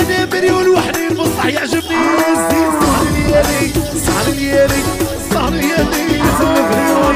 أنا مليون والوحدي بصح يعجبني. الزين صهر ليالي صهر ليالي صهر ليالي